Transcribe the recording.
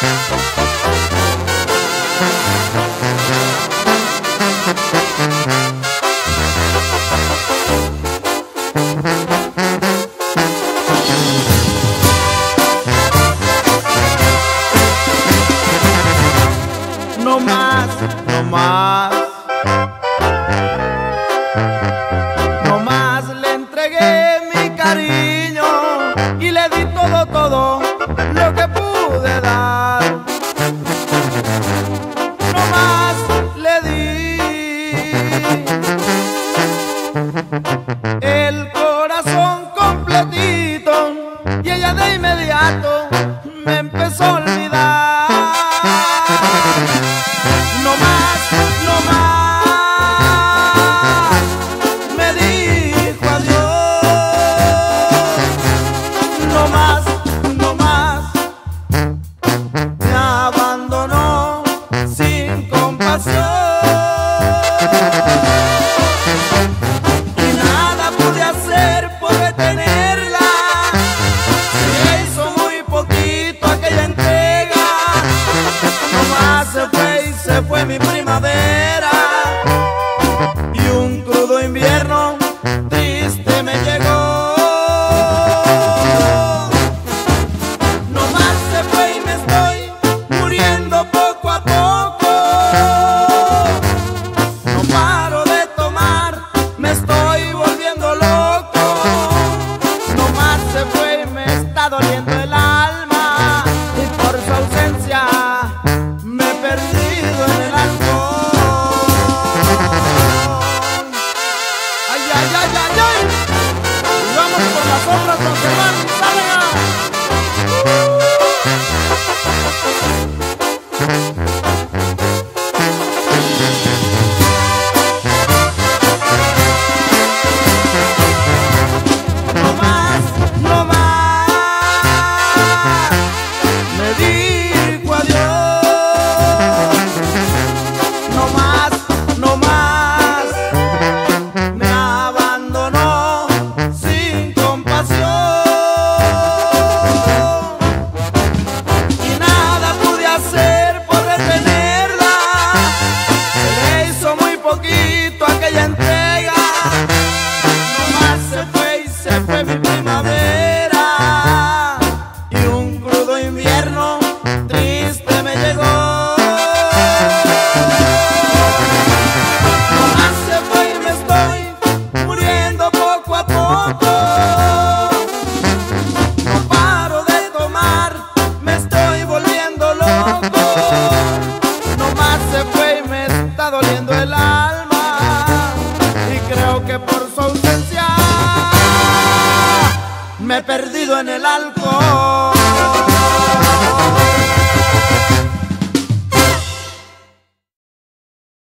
No más, no más. de inmediato me empezó nosotros nos hermanos. que por su ausencia me he perdido en el alcohol.